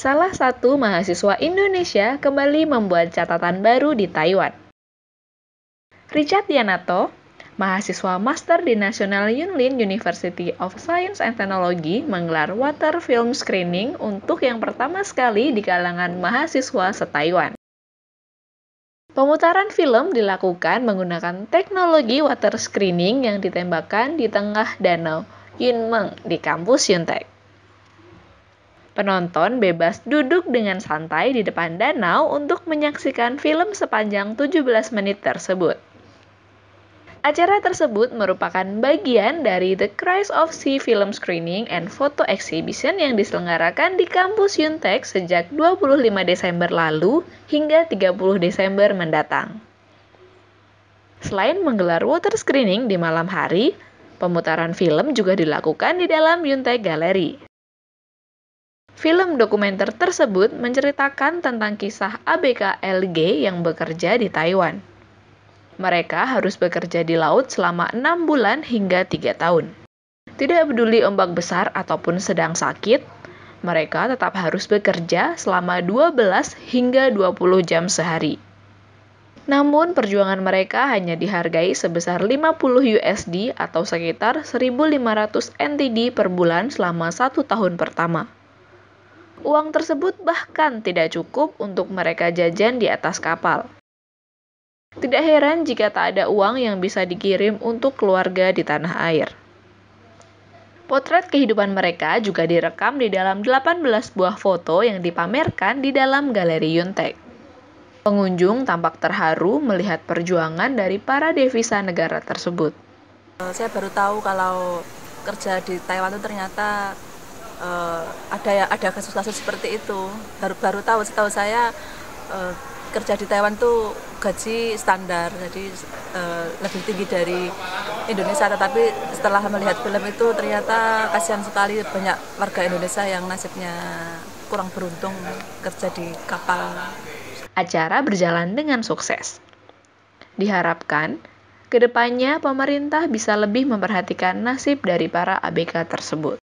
salah satu mahasiswa Indonesia kembali membuat catatan baru di Taiwan. Richard Yanato, mahasiswa master di National Yunlin University of Science and Technology menggelar water film screening untuk yang pertama sekali di kalangan mahasiswa se-Taiwan. Pemutaran film dilakukan menggunakan teknologi water screening yang ditembakkan di tengah danau Yunmeng di kampus Yuntek. Penonton bebas duduk dengan santai di depan danau untuk menyaksikan film sepanjang 17 menit tersebut. Acara tersebut merupakan bagian dari The Cries of Sea Film Screening and Photo Exhibition yang diselenggarakan di kampus Yuntek sejak 25 Desember lalu hingga 30 Desember mendatang. Selain menggelar water screening di malam hari, pemutaran film juga dilakukan di dalam Yuntek Gallery. Film dokumenter tersebut menceritakan tentang kisah ABK LG yang bekerja di Taiwan mereka harus bekerja di laut selama enam bulan hingga tiga tahun. Tidak peduli ombak besar ataupun sedang sakit, mereka tetap harus bekerja selama 12 hingga 20 jam sehari. Namun perjuangan mereka hanya dihargai sebesar 50 USD atau sekitar 1.500 NTD per bulan selama satu tahun pertama. Uang tersebut bahkan tidak cukup untuk mereka jajan di atas kapal. Tidak heran jika tak ada uang yang bisa dikirim untuk keluarga di tanah air. Potret kehidupan mereka juga direkam di dalam 18 buah foto yang dipamerkan di dalam galeri Yuntek. Pengunjung tampak terharu melihat perjuangan dari para devisa negara tersebut. Saya baru tahu kalau kerja di Taiwan itu ternyata uh, ada ada kasus-kasus seperti itu. Baru baru tahu setahu saya uh, kerja di Taiwan tuh gaji standar jadi uh, lebih tinggi dari Indonesia. Tetapi setelah melihat film itu ternyata kasihan sekali banyak warga Indonesia yang nasibnya kurang beruntung kerja di kapal. Acara berjalan dengan sukses. Diharapkan ke depannya pemerintah bisa lebih memperhatikan nasib dari para ABK tersebut